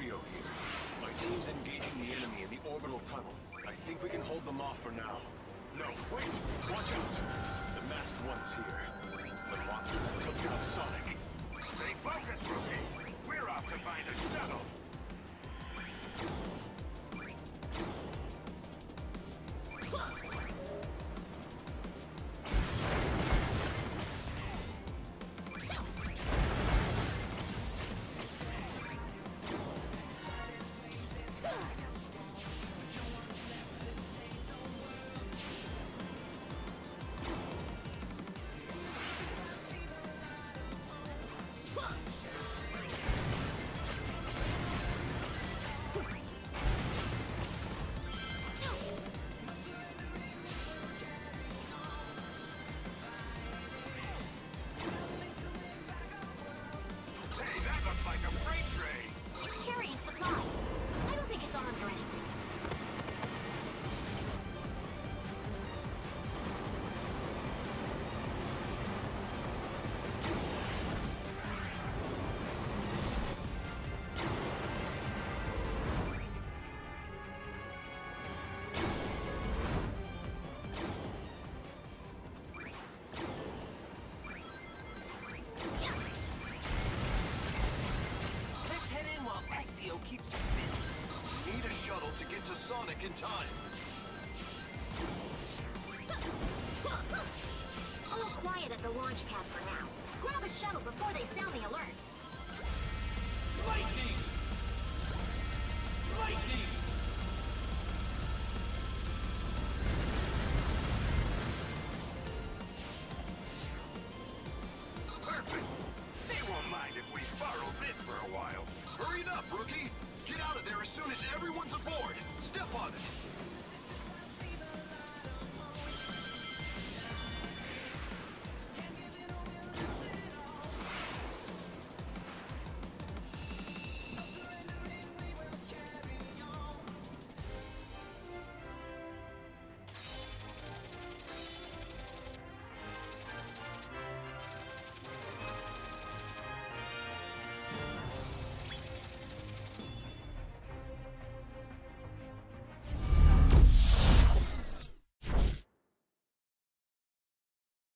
Here. My team's engaging the enemy in the orbital tunnel. I think we can hold them off for now. No, wait! Watch out! to get to Sonic in time. All quiet at the launch pad for now. Grab a shuttle before they sound the alert. Lightning! soon as everyone's aboard, step on it.